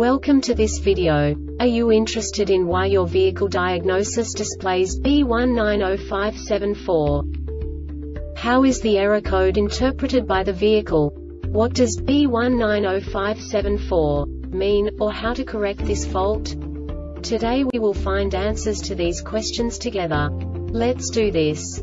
Welcome to this video. Are you interested in why your vehicle diagnosis displays B190574? How is the error code interpreted by the vehicle? What does B190574 mean, or how to correct this fault? Today we will find answers to these questions together. Let's do this.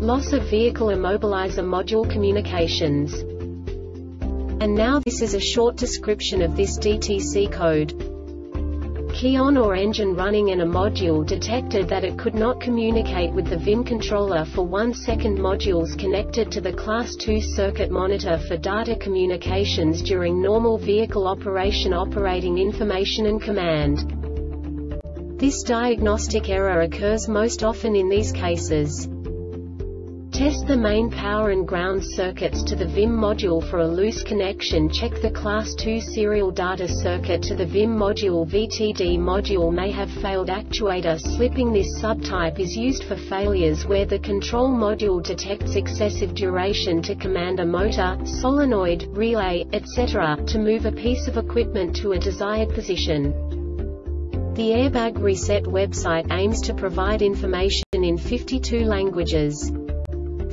Loss of vehicle immobilizer module communications. And now this is a short description of this DTC code. Key on or engine running and a module detected that it could not communicate with the VIM controller for 1 second modules connected to the Class 2 circuit monitor for data communications during normal vehicle operation operating information and command. This diagnostic error occurs most often in these cases. Test the main power and ground circuits to the VIM module for a loose connection Check the class 2 serial data circuit to the VIM module VTD module may have failed actuator slipping This subtype is used for failures where the control module detects excessive duration to command a motor, solenoid, relay, etc., to move a piece of equipment to a desired position. The Airbag Reset website aims to provide information in 52 languages.